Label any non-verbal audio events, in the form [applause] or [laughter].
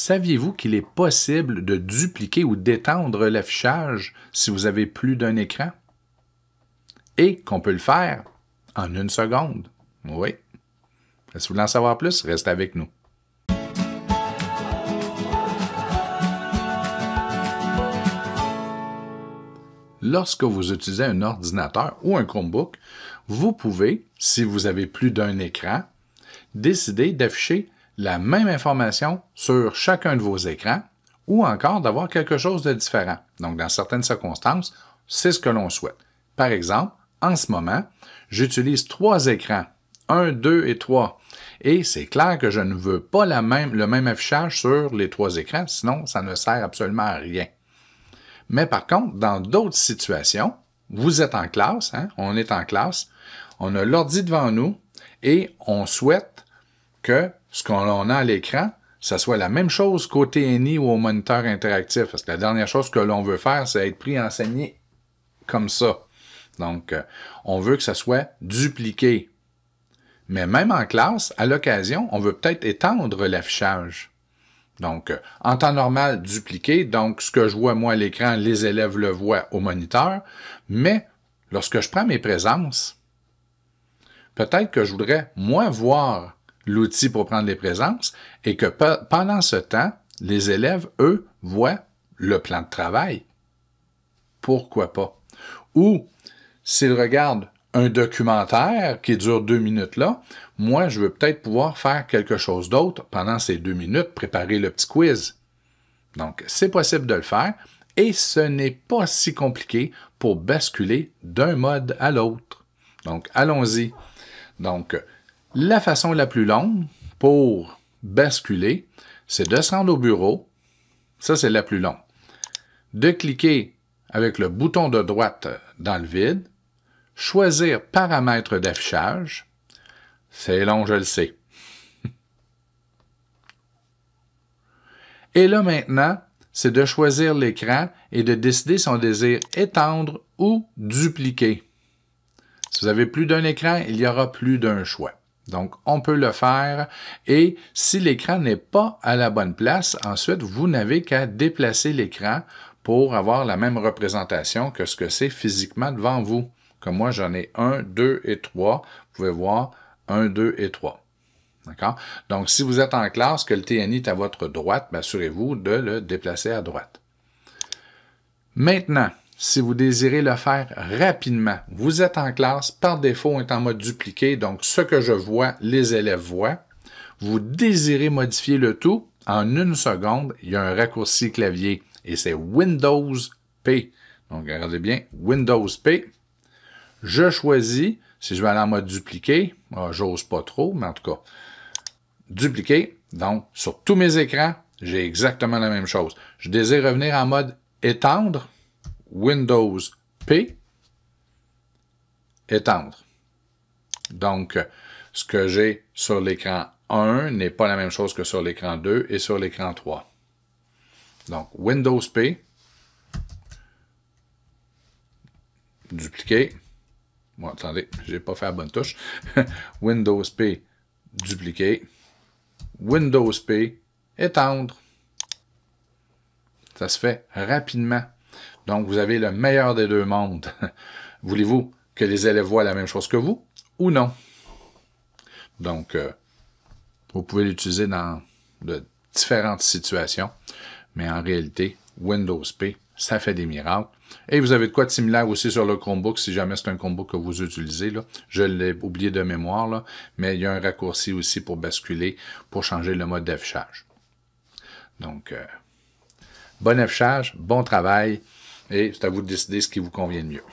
Saviez-vous qu'il est possible de dupliquer ou d'étendre l'affichage si vous avez plus d'un écran? Et qu'on peut le faire en une seconde. Oui. Si vous voulez en savoir plus, restez avec nous. Lorsque vous utilisez un ordinateur ou un Chromebook, vous pouvez, si vous avez plus d'un écran, décider d'afficher la même information sur chacun de vos écrans ou encore d'avoir quelque chose de différent. Donc, dans certaines circonstances, c'est ce que l'on souhaite. Par exemple, en ce moment, j'utilise trois écrans, un, deux et trois. Et c'est clair que je ne veux pas la même, le même affichage sur les trois écrans, sinon ça ne sert absolument à rien. Mais par contre, dans d'autres situations, vous êtes en classe, hein, on est en classe, on a l'ordi devant nous et on souhaite que ce qu'on a à l'écran, ça soit la même chose qu'au TNI ou au moniteur interactif. Parce que la dernière chose que l'on veut faire, c'est être pris enseigné comme ça. Donc, euh, on veut que ça soit dupliqué. Mais même en classe, à l'occasion, on veut peut-être étendre l'affichage. Donc, euh, en temps normal, dupliqué. Donc, ce que je vois moi à l'écran, les élèves le voient au moniteur. Mais lorsque je prends mes présences, peut-être que je voudrais, moi, voir l'outil pour prendre les présences et que pendant ce temps, les élèves, eux, voient le plan de travail. Pourquoi pas? Ou s'ils regardent un documentaire qui dure deux minutes là, moi, je veux peut-être pouvoir faire quelque chose d'autre pendant ces deux minutes, préparer le petit quiz. Donc, c'est possible de le faire et ce n'est pas si compliqué pour basculer d'un mode à l'autre. Donc, allons-y. Donc, la façon la plus longue pour basculer, c'est de se rendre au bureau. Ça, c'est la plus longue. De cliquer avec le bouton de droite dans le vide, choisir paramètres d'affichage. C'est long, je le sais. Et là maintenant, c'est de choisir l'écran et de décider si on désire étendre ou dupliquer. Si vous avez plus d'un écran, il y aura plus d'un choix. Donc, on peut le faire. Et si l'écran n'est pas à la bonne place, ensuite, vous n'avez qu'à déplacer l'écran pour avoir la même représentation que ce que c'est physiquement devant vous. Comme moi, j'en ai un, deux et trois. Vous pouvez voir un, deux et trois. D'accord? Donc, si vous êtes en classe, que le TNI est à votre droite, ben, assurez-vous de le déplacer à droite. Maintenant, si vous désirez le faire rapidement, vous êtes en classe, par défaut, on est en mode dupliqué, donc ce que je vois, les élèves voient. Vous désirez modifier le tout, en une seconde, il y a un raccourci clavier et c'est Windows P. Donc, regardez bien, Windows P. Je choisis, si je vais aller en mode dupliquer, ah, j'ose pas trop, mais en tout cas, dupliquer. Donc, sur tous mes écrans, j'ai exactement la même chose. Je désire revenir en mode étendre, Windows P, étendre. Donc, ce que j'ai sur l'écran 1 n'est pas la même chose que sur l'écran 2 et sur l'écran 3. Donc, Windows P, dupliquer. Bon, attendez, j'ai pas fait la bonne touche. [laughs] Windows P, dupliquer. Windows P, étendre. Ça se fait rapidement. Donc, vous avez le meilleur des deux mondes. [laughs] Voulez-vous que les élèves voient la même chose que vous ou non? Donc, euh, vous pouvez l'utiliser dans de différentes situations, mais en réalité, Windows P, ça fait des miracles. Et vous avez de quoi de similaire aussi sur le Chromebook, si jamais c'est un Chromebook que vous utilisez. Je l'ai oublié de mémoire, mais il y a un raccourci aussi pour basculer, pour changer le mode d'affichage. Donc, euh, bon affichage, bon travail et c'est à vous de décider ce qui vous convient le mieux.